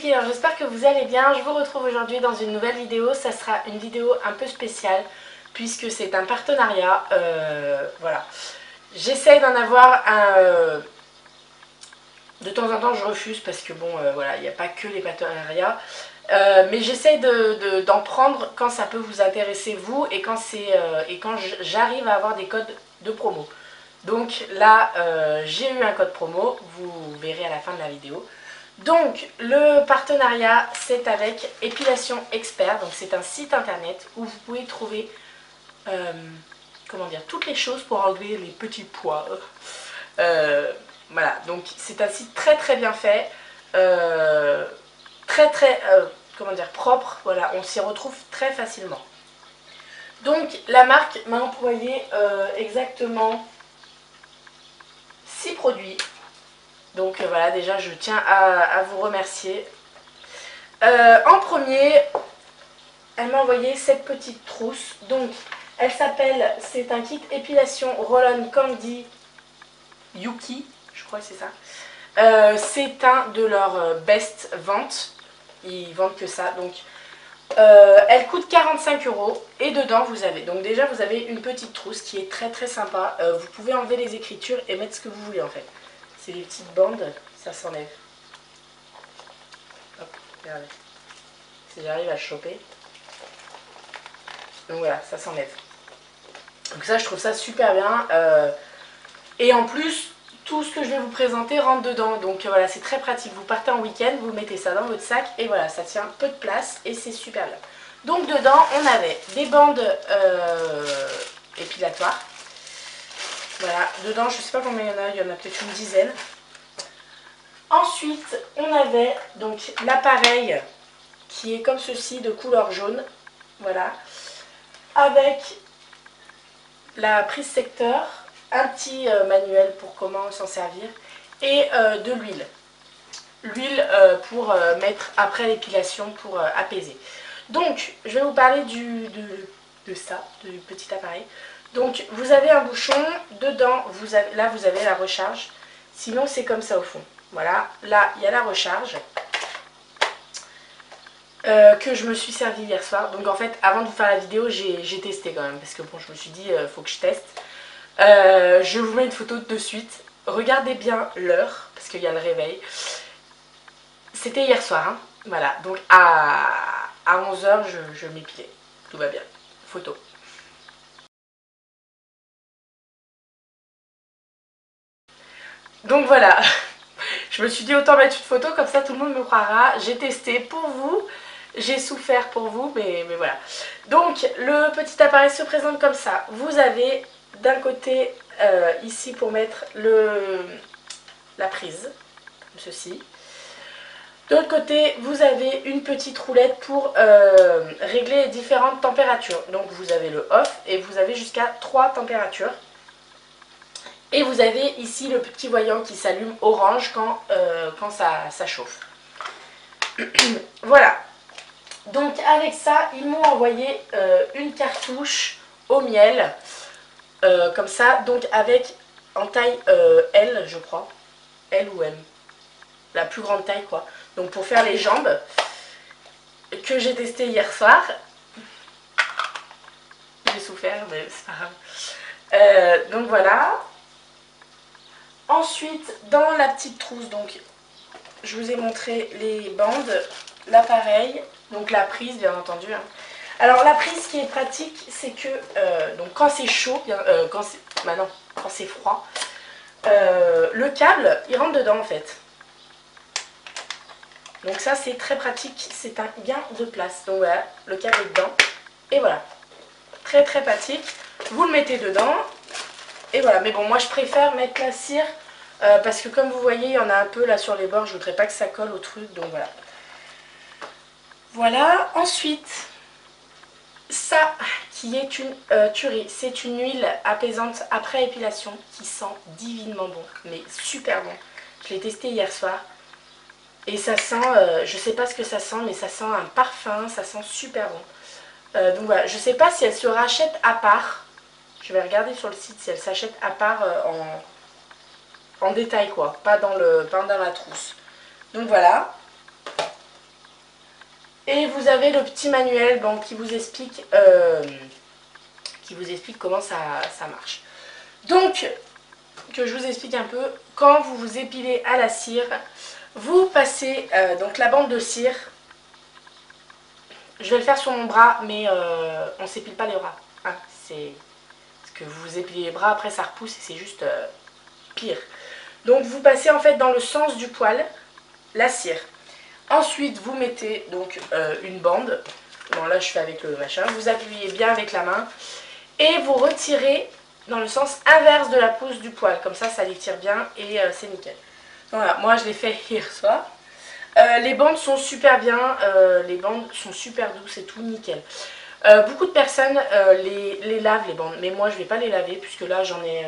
j'espère que vous allez bien. Je vous retrouve aujourd'hui dans une nouvelle vidéo. Ça sera une vidéo un peu spéciale puisque c'est un partenariat. Euh, voilà. J'essaye d'en avoir un... Euh, de temps en temps je refuse parce que bon, euh, voilà, il n'y a pas que les partenariats. mais j'essaye d'en prendre quand ça peut vous intéresser vous et quand, et quand j'arrive à avoir des codes de promo. Donc là, j'ai eu un code promo, vous verrez à la fin de la vidéo. Donc, le partenariat, c'est avec Épilation Expert. Donc, c'est un site internet où vous pouvez trouver, euh, comment dire, toutes les choses pour enlever les petits pois. Euh, voilà, donc c'est un site très très bien fait, euh, très très, comment dire, propre. Voilà, on s'y retrouve très facilement. Donc, la marque m'a employé exactement 6 produits donc euh, voilà, déjà je tiens à, vous remercier. Euh, en premier, elle m'a envoyé cette petite trousse. Donc elle s'appelle, c'est un kit épilation Roll-On Candy Yuki, je crois que c'est ça. Euh, c'est un de leurs best ventes. Ils vendent que ça. Donc elle coûte 45 euros et dedans vous avez, donc déjà vous avez une petite trousse qui est très très sympa. vous pouvez enlever les écritures et mettre ce que vous voulez en fait c'est les petites bandes, ça s'enlève. Hop, regardez. Si j'arrive à le choper. Donc voilà, ça s'enlève. Donc ça, je trouve ça super bien. Euh, et en plus, tout ce que je vais vous présenter rentre dedans. Donc voilà, c'est très pratique. Vous partez en week-end, vous mettez ça dans votre sac et voilà, ça tient peu de place et c'est super bien. Donc dedans, on avait des bandes euh, épilatoires. Voilà, dedans, je sais pas combien il y en a, il y en a peut-être une dizaine. Ensuite, on avait donc l'appareil qui est comme ceci de couleur jaune. Voilà. Avec la prise secteur, un petit euh, manuel pour comment s'en servir et euh, de l'huile. L'huile euh, pour mettre après l'épilation pour apaiser. Donc, je vais vous parler de ça, du petit appareil. Donc vous avez un bouchon, dedans, là vous avez la recharge. Sinon c'est comme ça au fond. Voilà, là il y a la recharge. Euh, que je me suis servi hier soir. Donc en fait, avant de vous faire la vidéo, j'ai testé quand même. Parce que bon, je me suis dit, il euh, faut que je teste. Euh, je vous mets une photo de suite. Regardez bien l'heure, parce qu'il y a le réveil. C'était hier soir, hein. Voilà, donc à, à 11h, je, je m'épilais. Tout va bien. Photo. Donc voilà, je me suis dit autant mettre une photo, comme ça tout le monde me croira. J'ai testé pour vous, j'ai souffert pour vous, mais, voilà. Donc le petit appareil se présente comme ça. Vous avez d'un côté euh, ici pour mettre la prise, comme ceci. De l'autre côté, vous avez une petite roulette pour euh, régler les différentes températures. Donc vous avez le off et vous avez jusqu'à 3 températures. Et vous avez ici le petit voyant qui s'allume orange quand, euh, quand ça, ça chauffe. voilà. Donc avec ça, ils m'ont envoyé euh, une cartouche au miel. Euh, comme ça, donc avec en taille L, je crois. L ou M. La plus grande taille, quoi. Donc pour faire les jambes, que j'ai testé hier soir. J'ai souffert, mais c'est pas grave. donc voilà. Ensuite, dans la petite trousse, donc je vous ai montré les bandes, l'appareil, donc la prise bien entendu. Hein. Alors la prise qui est pratique, c'est que euh, donc quand c'est chaud, euh, quand c'est bah quand c'est froid, euh, le câble il rentre dedans en fait. Donc ça c'est très pratique, c'est un gain de place. Donc voilà, le câble est dedans. Et voilà, très très pratique. Vous le mettez dedans, et voilà, mais bon, moi je préfère mettre la cire euh, parce que comme vous voyez, il y en a un peu là sur les bords. Je voudrais pas que ça colle au truc, donc voilà. Voilà, ensuite, ça qui est une euh, tuerie, c'est une huile apaisante après épilation qui sent divinement bon, mais super bon. Je l'ai testé hier soir et ça sent, euh, je sais pas ce que ça sent, mais ça sent un parfum, ça sent super bon. donc voilà, je sais pas si elle se rachète à part je vais regarder sur le site si elle s'achète à part euh, en, en, détail quoi, pas dans, le, pas dans la trousse. Donc voilà. Et vous avez le petit manuel qui vous explique euh, qui vous explique comment ça, ça marche. Donc, que je vous explique un peu, quand vous vous épilez à la cire, vous passez euh, donc la bande de cire. Je vais le faire sur mon bras, mais euh, on ne s'épile pas les bras. Hein, c'est que vous vous les bras, après ça repousse et c'est juste euh, pire. Donc vous passez en fait dans le sens du poil la cire. Ensuite vous mettez donc une bande. Bon là je fais avec le machin. Vous appuyez bien avec la main et vous retirez dans le sens inverse de la pousse du poil. Comme ça, ça l'étire bien et c'est nickel. Voilà, moi je l'ai fait hier soir. Euh, les bandes sont super bien, euh, les bandes sont super douces et tout nickel. Euh, beaucoup de personnes les, lavent les bandes, mais moi je vais pas les laver puisque là j'en ai,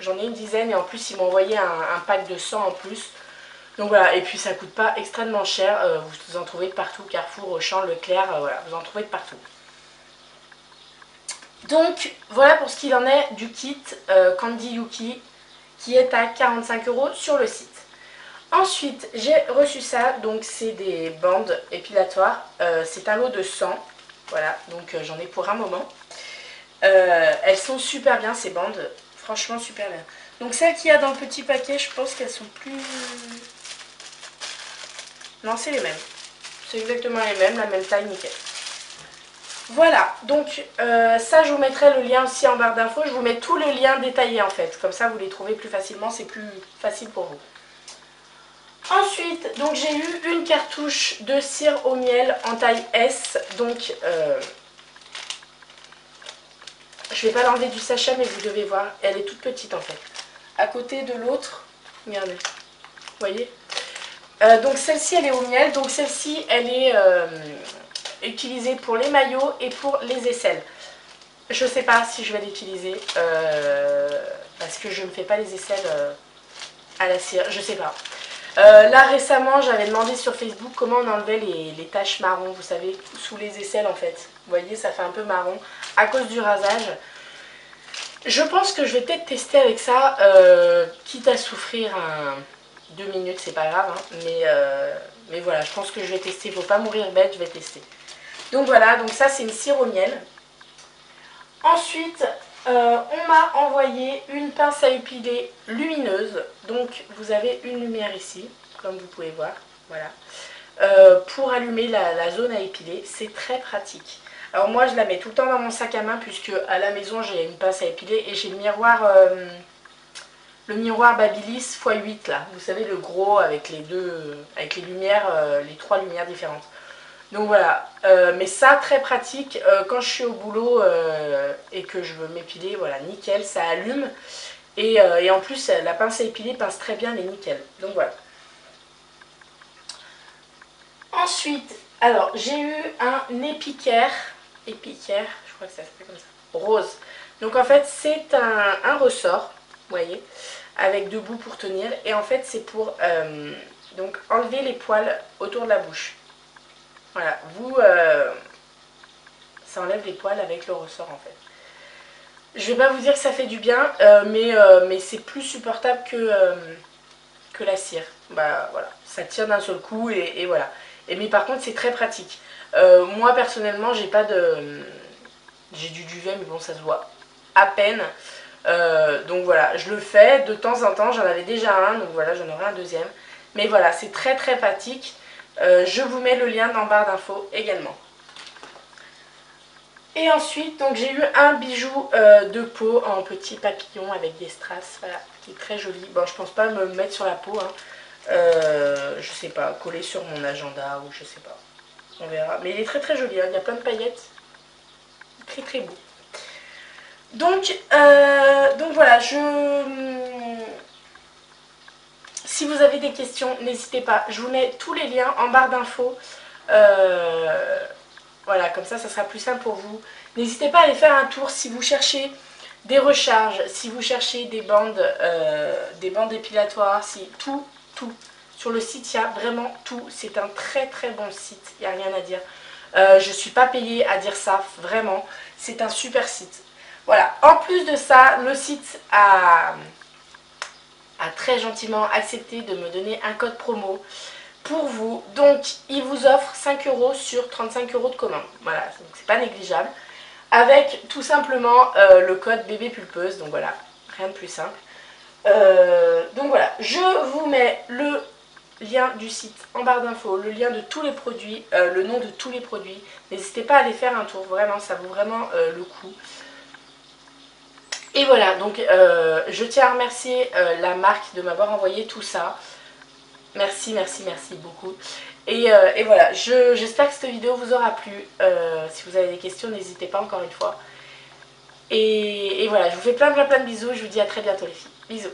j'en ai une dizaine et en plus ils m'ont envoyé un, pack de 100 en plus. Donc voilà, et puis ça coûte pas extrêmement cher, vous en trouvez de partout, Carrefour, Auchan, Leclerc, vous en trouvez de partout. Donc voilà pour ce qu'il en est du kit Candy Yuki qui est à 45 euros sur le site. Ensuite, j'ai reçu ça, donc c'est des bandes épilatoires. Euh, c'est un lot de 100, voilà, donc euh, j'en ai pour un moment. Euh, elles sont super bien ces bandes, franchement super bien. Donc celles qu'il y a dans le petit paquet, je pense qu'elles sont plus... Non, c'est les mêmes. C'est exactement les mêmes, la même taille, nickel. Voilà, donc ça je vous mettrai le lien aussi en barre d'infos. Je vous mets tous les liens détaillés en fait. Comme ça vous les trouvez plus facilement, c'est plus facile pour vous. Ensuite, donc j'ai eu une cartouche de cire au miel en taille S. Donc, euh, je vais pas l'enlever du sachet, mais vous devez voir, elle est toute petite en fait. À côté de l'autre, regardez, vous voyez euh, Donc celle-ci, elle est au miel. Donc celle-ci, elle est euh, utilisée pour les maillots et pour les aisselles. Je sais pas si je vais l'utiliser parce que je ne fais pas les aisselles à la cire. Je sais pas. Euh, là récemment j'avais demandé sur Facebook comment on enlevait les, taches marron, vous savez, sous les aisselles en fait. Vous voyez ça fait un peu marron à cause du rasage. Je pense que je vais peut-être tester avec ça, euh, quitte à souffrir deux minutes, c'est pas grave, hein. mais, euh, mais voilà, je pense que je vais tester, faut pas mourir bête, je vais tester. Donc voilà, donc ça c'est une cire au miel. Ensuite, euh, on m'a envoyé une pince à épiler lumineuse. Donc vous avez une lumière ici, comme vous pouvez voir. Voilà. Euh, pour allumer la, zone à épiler, c'est très pratique. Alors moi je la mets tout le temps dans mon sac à main puisque à la maison j'ai une pince à épiler et j'ai le miroir euh, le miroir Babyliss x8 là. Vous savez le gros avec les deux avec les lumières, les trois lumières différentes. Donc voilà, euh, mais ça très pratique euh, quand je suis au boulot euh, et que je veux m'épiler, voilà, nickel, ça allume. Et, en plus la pince à épiler pince très bien les nickel. Donc voilà. Ensuite, alors j'ai eu un épicaire, épicaire, je crois que ça s'appelle comme ça, rose. Donc en fait c'est un, un, ressort, vous voyez, avec deux bouts pour tenir. Et en fait c'est pour donc enlever les poils autour de la bouche. Voilà, vous, euh, ça enlève les poils avec le ressort en fait. Je vais pas vous dire que ça fait du bien, euh, mais, euh, mais c'est plus supportable que, que la cire. Bah voilà, ça tire d'un seul coup et, voilà. Et, mais par contre c'est très pratique. moi personnellement j'ai pas de... J'ai du duvet mais bon ça se voit à peine. donc voilà, je le fais de temps en temps, j'en avais déjà un, donc voilà j'en aurai un deuxième. Mais voilà, c'est très très pratique. Euh, je vous mets le lien dans barre d'infos également. Et ensuite, donc j'ai eu un bijou euh, de peau en petit papillon avec des strass, voilà, qui est très joli. Bon, je pense pas me mettre sur la peau, hein. Euh, je sais pas, coller sur mon agenda ou je sais pas. On verra. Mais il est très très joli, hein. il y a plein de paillettes. Très très beau. Donc, donc voilà, je si vous avez des questions, n'hésitez pas. Je vous mets tous les liens en barre d'infos. Euh, voilà, comme ça, ça sera plus simple pour vous. N'hésitez pas à aller faire un tour si vous cherchez des recharges, si vous cherchez des bandes, euh, des bandes épilatoires, si tout, tout. Sur le site, il y a vraiment tout. C'est un très très bon site, il n'y a rien à dire. Euh, je ne suis pas payée à dire ça, vraiment. C'est un super site. Voilà, en plus de ça, le site a, très gentiment accepté de me donner un code promo pour vous. Donc, il vous offre 5 euros sur 35 euros de commande. Voilà, donc c'est pas négligeable. Avec tout simplement euh, le code bébé pulpeuse. Donc voilà, rien de plus simple. Euh, donc voilà, je vous mets le lien du site en barre d'infos, le lien de tous les produits, euh, le nom de tous les produits. N'hésitez pas à aller faire un tour, vraiment, ça vaut vraiment le coup. Et voilà, donc je tiens à remercier la marque de m'avoir envoyé tout ça. Merci, merci, merci beaucoup. Et, euh, voilà, j'espère que cette vidéo vous aura plu. Euh, si vous avez des questions, n'hésitez pas encore une fois. Et, et voilà, je vous fais plein plein plein de bisous. Je vous dis à très bientôt les filles. Bisous.